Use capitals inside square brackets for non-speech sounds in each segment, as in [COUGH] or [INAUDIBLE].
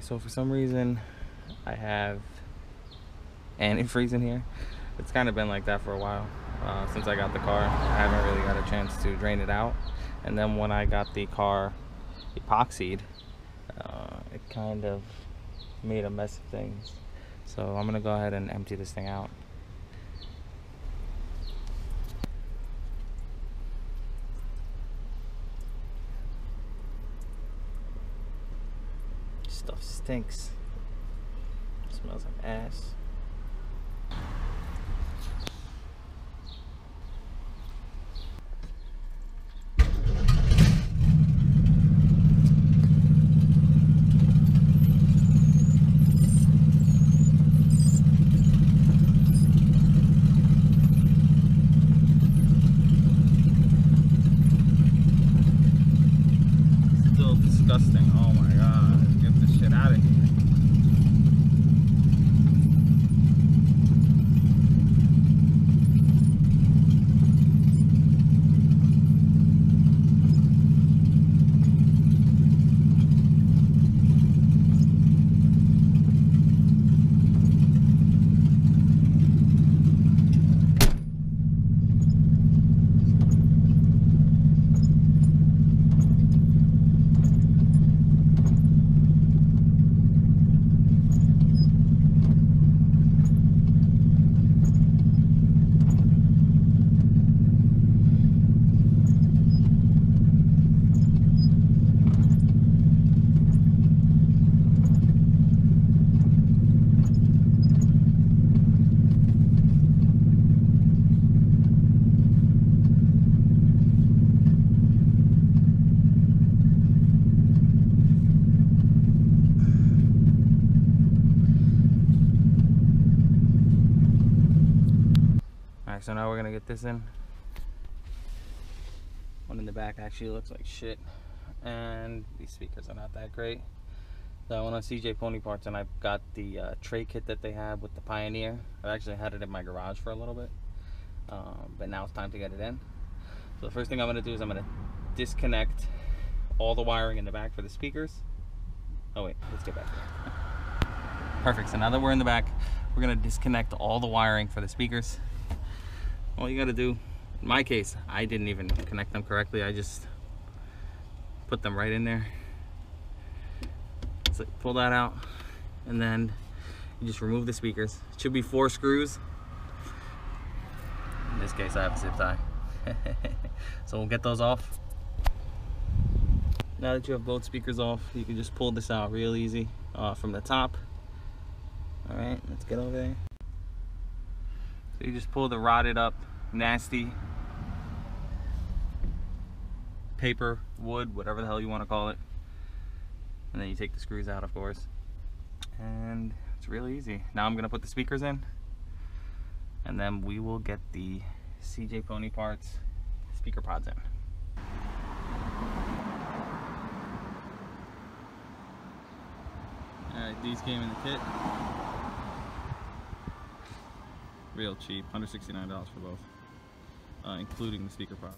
So for some reason I have antifreeze in here. It's kind of been like that for a while. Uh, since I got the car, I haven't really got a chance to drain it out. And then when I got the car epoxied, uh, it kind of made a mess of things. So I'm gonna go ahead and empty this thing out. Stinks. Smells like ass. Still disgusting. Oh my god. This shit out of here. Alright, so now we're gonna get this in. One in the back actually looks like shit. And these speakers are not that great. So I went on CJ Pony Parts and I got the uh, tray kit that they have with the Pioneer. I've actually had it in my garage for a little bit. Um, but now it's time to get it in. So the first thing I'm gonna do is I'm gonna disconnect all the wiring in the back for the speakers. Oh wait, let's get back. Perfect, so now that we're in the back, we're gonna disconnect all the wiring for the speakers all you got to do in my case i didn't even connect them correctly. I just put them right in there. So pull that out and then you just remove the speakers. It should be four screws. In this case i have a zip tie. [LAUGHS] So we'll get those off. Now that you have both speakers off you can just pull this out real easy uh, from the top. All right let's get over there you just pull the rotted up, nasty paper, wood, whatever the hell you want to call it. And then you take the screws out, of course. And it's really easy. Now I'm going to put the speakers in. And then we will get the CJ Pony Parts speaker pods in. Alright, these came in the kit real cheap, $169 for both, uh, including the speaker pod.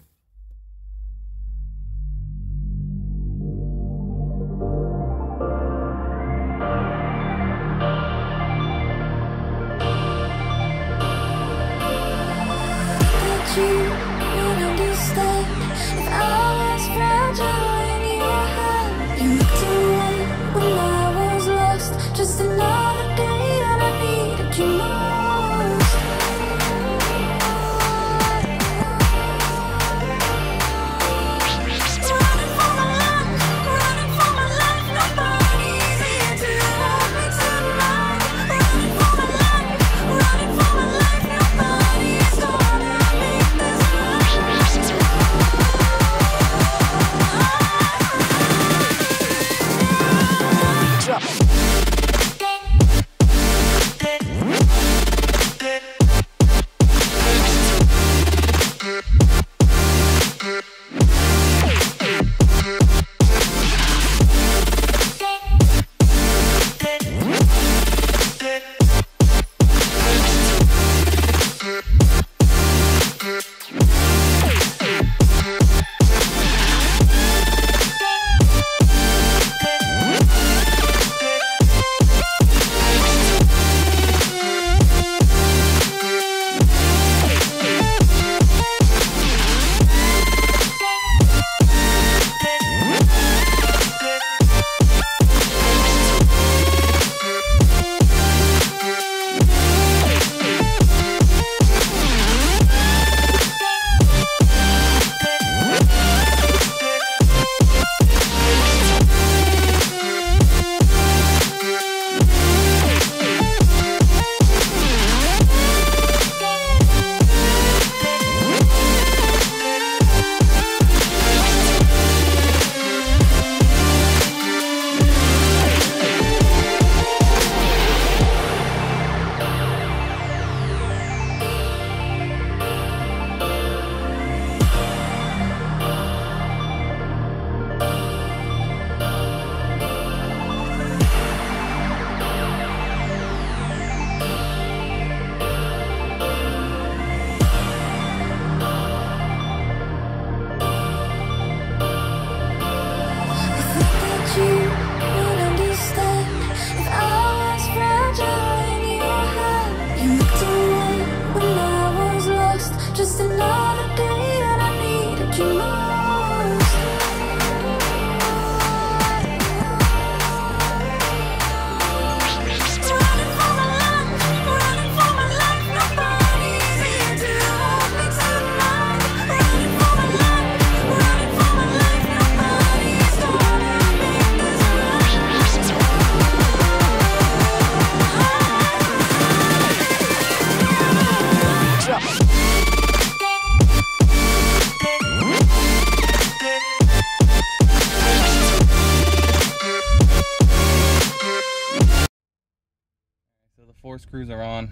Screws are on.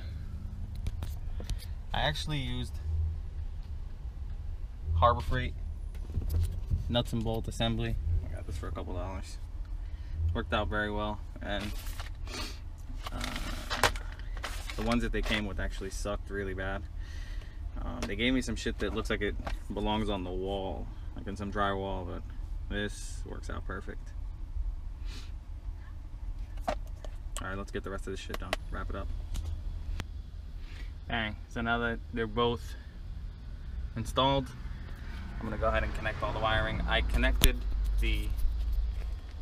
I actually used Harbor Freight nuts and bolt assembly. I got this for a couple dollars. Worked out very well and uh, the ones that they came with actually sucked really bad. Um, they gave me some shit that looks like it belongs on the wall, like in some drywall, but this works out perfect. All right, let's get the rest of this shit done. Wrap it up. Bang. So now that they're both installed, I'm gonna go ahead and connect all the wiring. I connected the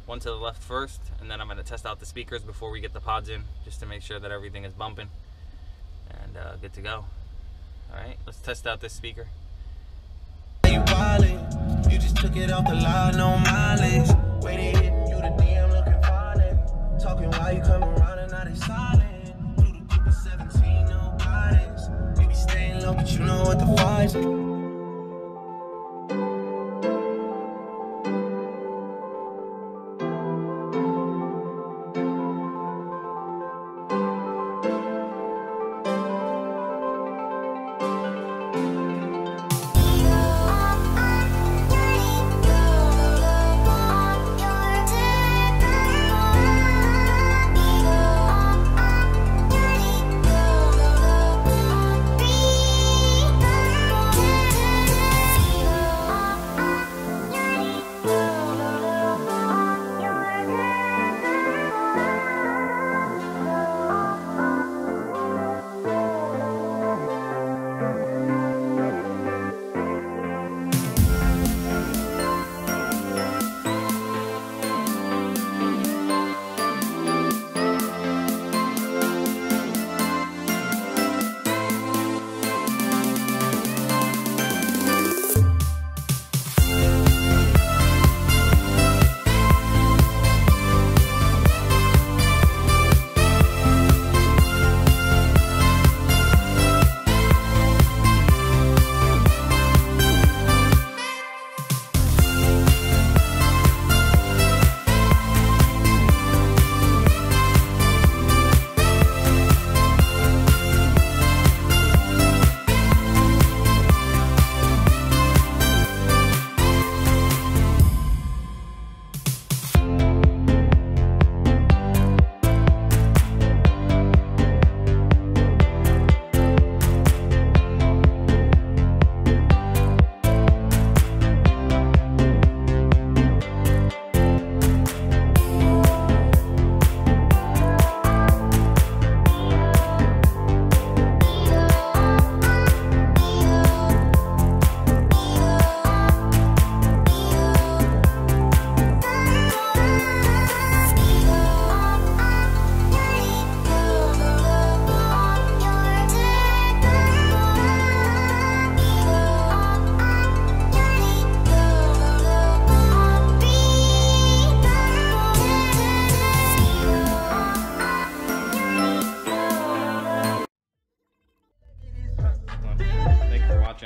one to the left first, and then I'm gonna test out the speakers before we get the pods in, just to make sure that everything is bumping and uh, good to go. All right, let's test out this speaker. You just took it off the line, no mileage.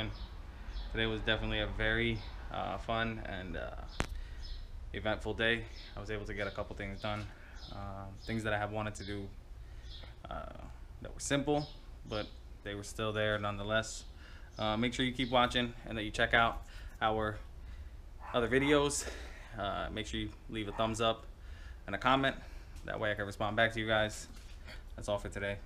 Watching. Today was definitely a very uh, fun and uh, eventful day. I was able to get a couple things done. Um, things that I have wanted to do uh, that were simple, but they were still there nonetheless. Uh, make sure you keep watching and that you check out our other videos. Uh, make sure you leave a thumbs up and a comment. That way I can respond back to you guys. That's all for today.